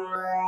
All right.